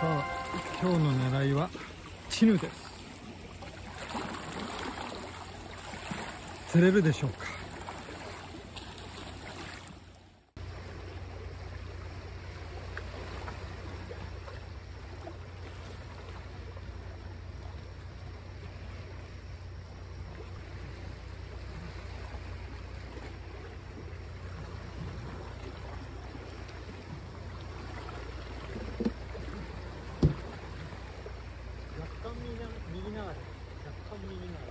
さあ今日の狙いはチヌです。釣れるでしょうか若干右ながら若干右ながら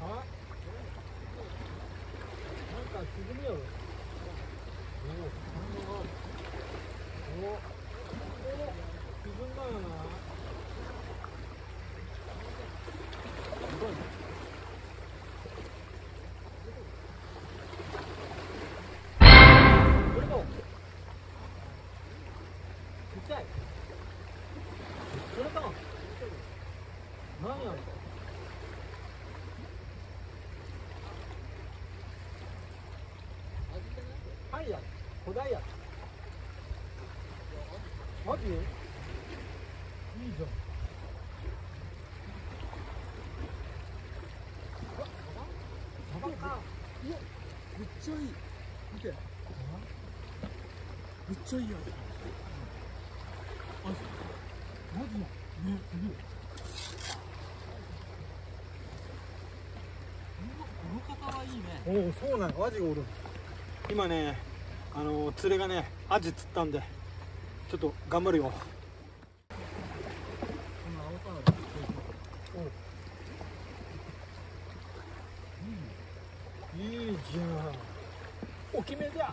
あなんか沈むよおお反応があるおお沈んだよなすごいねこれもちっちゃいこれか何あれはいや古代やマジいいじゃんサバかいやめっちゃいい見てめっちゃいいやおおそうなのアジがおる。今ねあの釣れがねアジ釣ったんでちょっと頑張るよ。いいじゃん。大きめだよ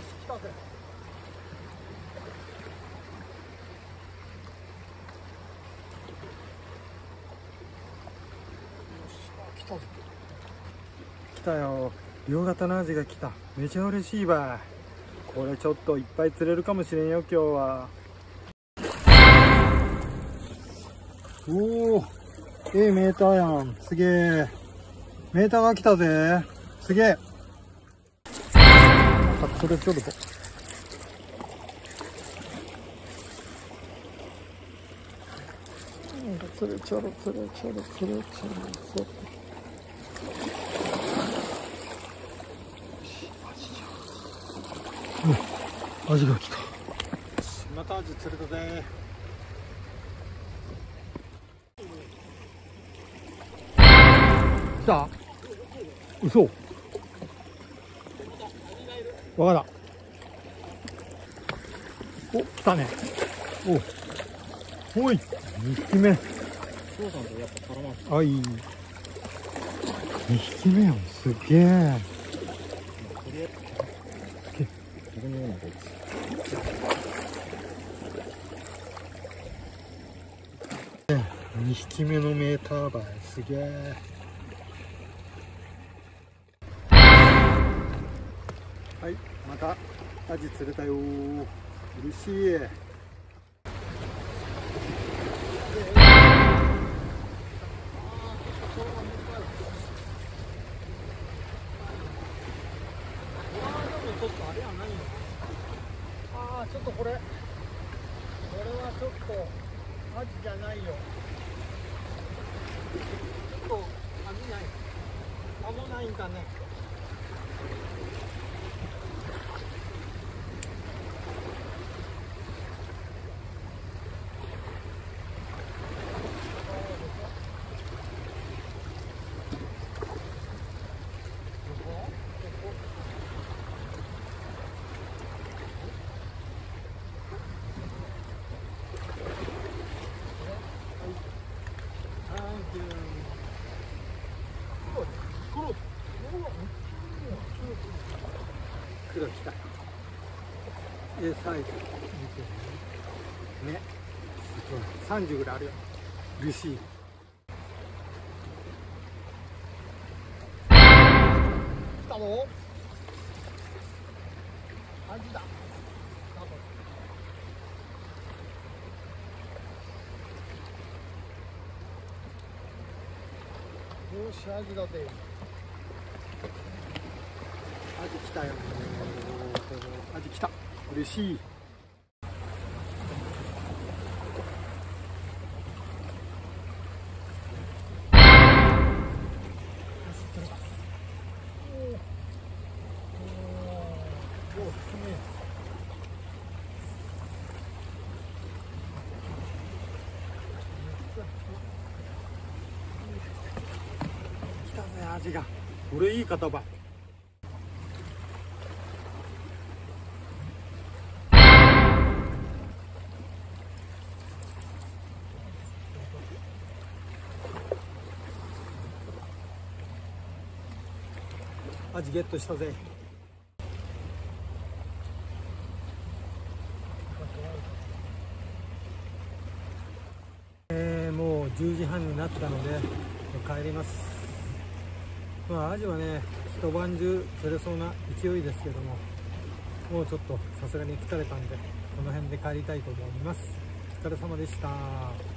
し来たぜ来たぞ来たよ。両型のアジが来た。めちゃ嬉しいわ。これちょっといっぱい釣れるかもしれんよ今日は。おおええメーターやん。すげえ。メーターが来たぜ。すげえ。なんか釣れちょるぞなんか釣れちょる釣れちょる釣れちょるぞうん。アジが来た。またアジ釣れたぜ来た？嘘。わかった。お来たね。お。おい。2匹目。あいい。2匹目やんすげえ2匹目のメーターバイすげえはいまたアジ釣れたよ嬉しい。はちょっとアジじゃないよ。ちょっと網ない。網ないんだね。袋きた。A サイズ見てね。ねすごい30ぐらいあるよ。ルシー来たぞ。アジだ。よしアジだぜアジ来たよアジ来た。嬉しい。来たぜアジが。これいい言葉。アジゲットしたぜ。えー、もう10時半になったので帰ります。まあアジはね一晩中釣れそうな勢いですけどももうちょっとさすがに疲れたんでこの辺で帰りたいと思います。お疲れ様でした。